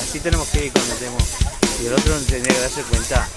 Así tenemos que ir cuando tenemos. Y el otro tendría que darse cuenta.